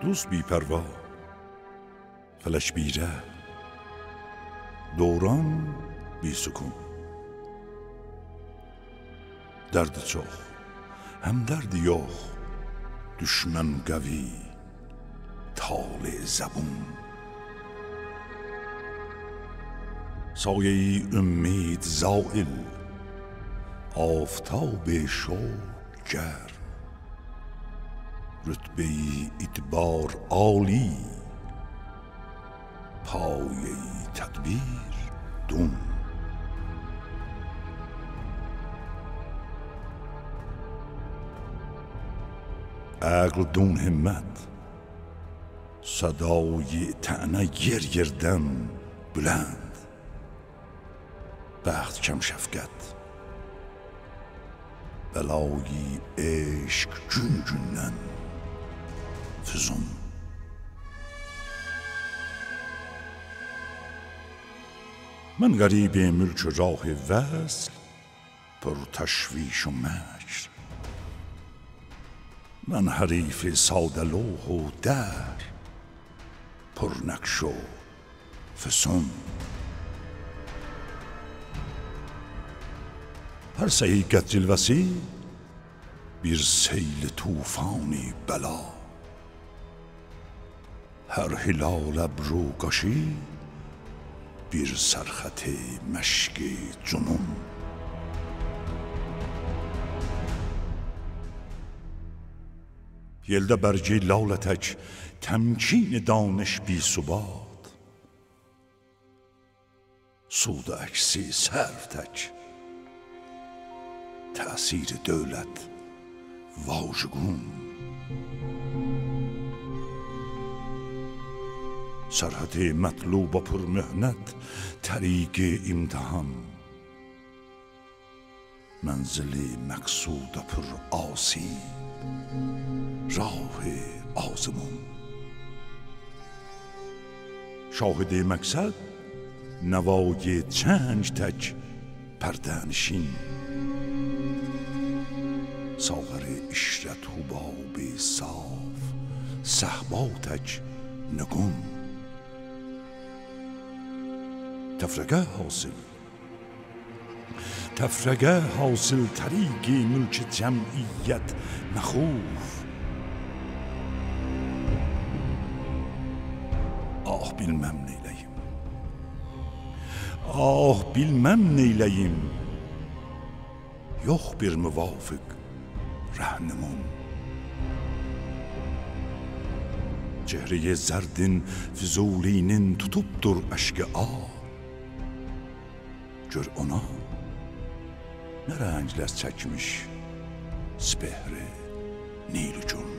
دوست بی پروا فلش بیره دوران بی سکون. درد چاخ هم درد یاخ دشمن قوی تال زبون. سایه ای امید زائل آفتاب شو گرم رتبه ادبار عالی. پایه تدبیر دون. عقل دون همت. صدای تعنه گرگردن بلند. بخت کم شفقت. بلایی عشق جون جونن. فزون من غریب ملک راه وصل پر تشویش و مکر من حریف ساده لوح و در پر نقش و فسون Her şeyi cilvəsi bir seyl tufani bela Her هر هلال ابرو گاشی بیر سرخط مشک جنون. یلدا برجی لالتک تمکین دانش بی سباد سود اکسی سرفتک تأثیر دولت واژگون. سرحد مطلوب و پر مهنت طریق امتحان. منزل مقصود و پر آسی راه آزمون. شاهد مقصد نوای چنج تک پردنشین. ساغر اشرت حباب صاف صحباتک نگون. təfrəqə hasil. Təfrəqə hasil təriqi mülki cəmiyyət məxuf. Ah bilməm neyləyim. Ah bilməm neyləyim. Yox bir müvafiq rəhnimun. Cehriye zerdin Füzuli'nin tutuptur aşkı ah gör ona nə rənglər çəkmiş spehri Nilgün.